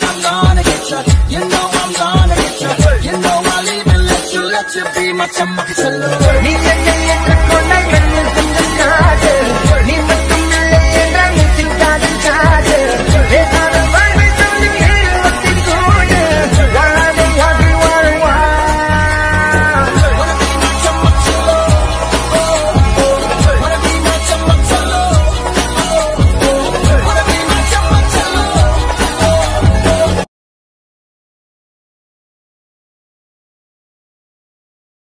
I'm gonna get you. You know I'm gonna get you. You know I'll even let you, let you be my chumma.